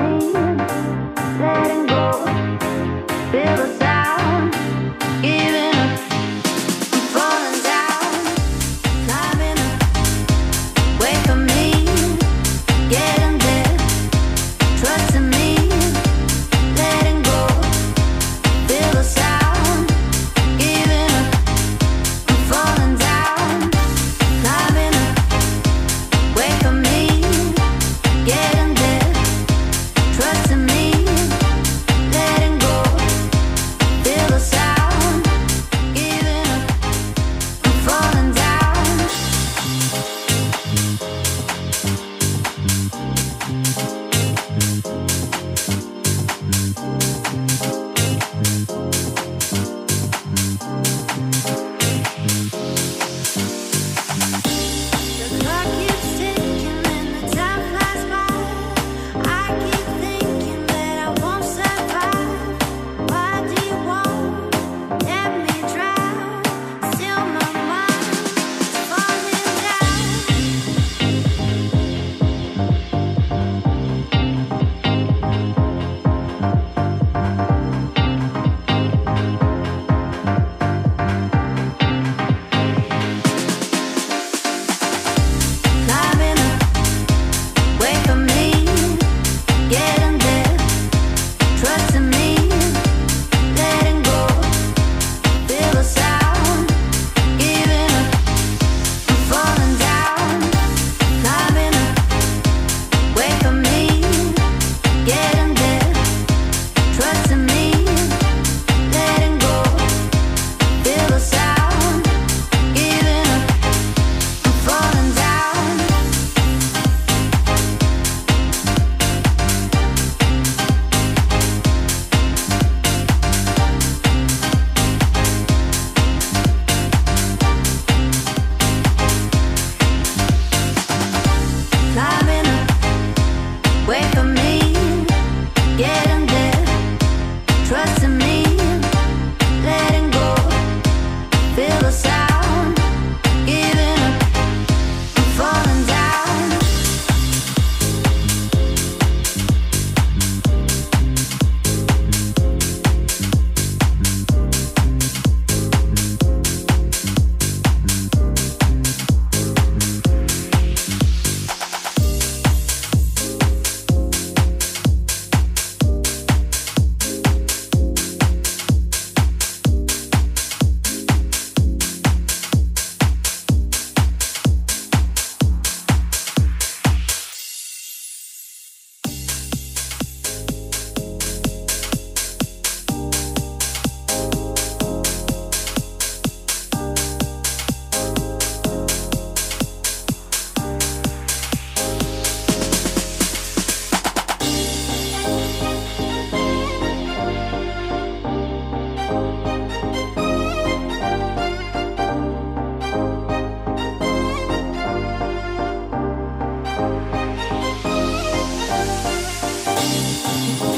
you. Música